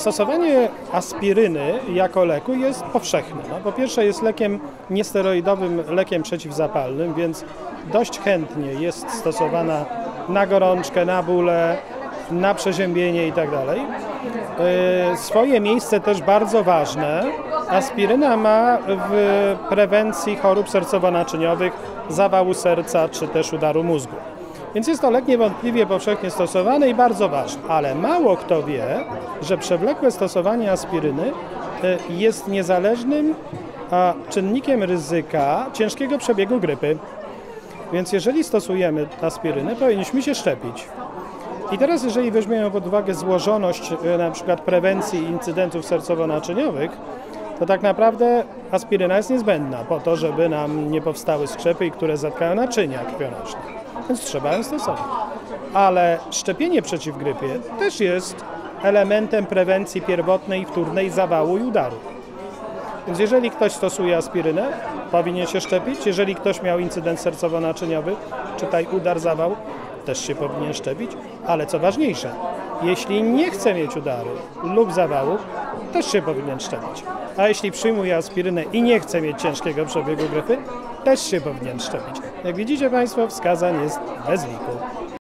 Stosowanie aspiryny jako leku jest powszechne. No, po pierwsze jest lekiem niesteroidowym, lekiem przeciwzapalnym, więc dość chętnie jest stosowana na gorączkę, na bóle, na przeziębienie itd. E, Swoje miejsce też bardzo ważne. Aspiryna ma w prewencji chorób sercowo-naczyniowych, zawału serca czy też udaru mózgu. Więc jest to lek niewątpliwie powszechnie stosowany i bardzo ważny. Ale mało kto wie, że przewlekłe stosowanie aspiryny e, jest niezależnym czynnikiem ryzyka ciężkiego przebiegu grypy. Więc jeżeli stosujemy aspirynę, powinniśmy się szczepić. I teraz, jeżeli weźmiemy pod uwagę złożoność e, na przykład prewencji incydentów sercowo-naczyniowych, to tak naprawdę aspiryna jest niezbędna po to, żeby nam nie powstały skrzepy, które zatkają naczynia krwionośne. Więc trzeba ją stosować. Ale szczepienie przeciw grypie też jest elementem prewencji pierwotnej i wtórnej zawału i udaru. Więc jeżeli ktoś stosuje aspirynę, powinien się szczepić. Jeżeli ktoś miał incydent sercowo-naczyniowy, czytaj udar, zawał, też się powinien szczepić. Ale co ważniejsze, jeśli nie chce mieć udaru lub zawału, też się powinien szczepić. A jeśli przyjmuje aspirynę i nie chce mieć ciężkiego przebiegu grypy, też się powinien szczepić. Jak widzicie Państwo, wskazań jest bez liku.